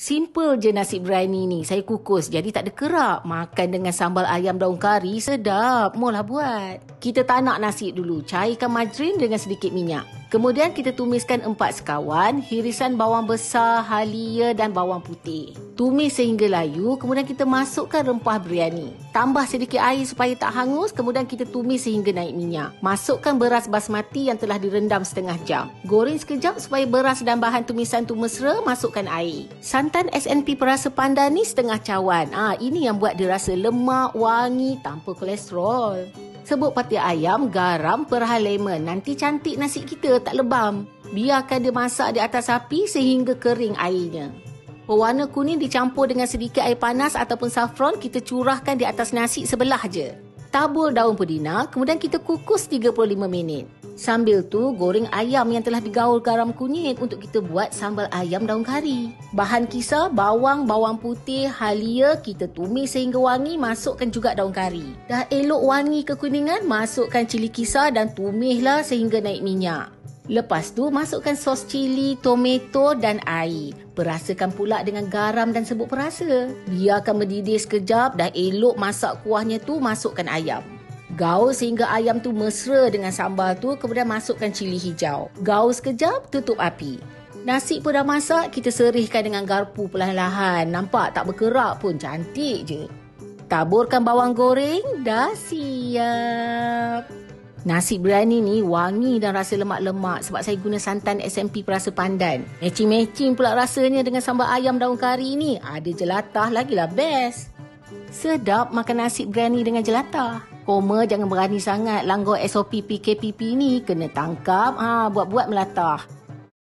Simple je nasi biryani ni. Saya kukus jadi tak ada kerak. Makan dengan sambal ayam daun kari sedap. Mula buat. Kita tanak nasi dulu. Cairkan margarin dengan sedikit minyak. Kemudian kita tumiskan empat sekawan, hirisan bawang besar, halia dan bawang putih. Tumis sehingga layu, kemudian kita masukkan rempah biryani. Tambah sedikit air supaya tak hangus, kemudian kita tumis sehingga naik minyak. Masukkan beras basmati yang telah direndam setengah jam. Goreng sekejap supaya beras dan bahan tumisan tu mesra, masukkan air. Santan SNP perasa pandan ni setengah cawan. Ah, ini yang buat dia rasa lemak, wangi, tanpa kolesterol. Sebut pati ayam, garam, perahal lemon. Nanti cantik nasi kita tak lebam. Biarkan dia masak di atas api sehingga kering airnya. Pewarna kuning dicampur dengan sedikit air panas ataupun saffron kita curahkan di atas nasi sebelah je. Tabur daun pudina, kemudian kita kukus 35 minit. Sambil tu, goreng ayam yang telah digaul garam kunyit untuk kita buat sambal ayam daun kari. Bahan kisar, bawang, bawang putih, halia, kita tumis sehingga wangi, masukkan juga daun kari. Dah elok wangi kekuningan, masukkan cili kisar dan tumislah sehingga naik minyak. Lepas tu, masukkan sos cili, tomato dan air. Perasakan pula dengan garam dan sebut perasa. Biarkan mendidih sekejap, dah elok masak kuahnya tu, masukkan ayam. Gaul sehingga ayam tu mesra dengan sambal tu kemudian masukkan cili hijau. Gaul sekejap, tutup api. Nasi pun dah masak, kita serihkan dengan garpu perlahan-lahan. Nampak tak berkerak pun, cantik je. Taburkan bawang goreng, dah siap. Nasi biryani ni wangi dan rasa lemak-lemak sebab saya guna santan SMP perasa pandan. Matching-matching pula rasanya dengan sambal ayam daun kari ni. Ada jelatah lagilah best. Sedap makan nasi biryani dengan jelatah. Koma jangan berani sangat langgar SOP PKPP ni. Kena tangkap, ha, buat-buat melatah.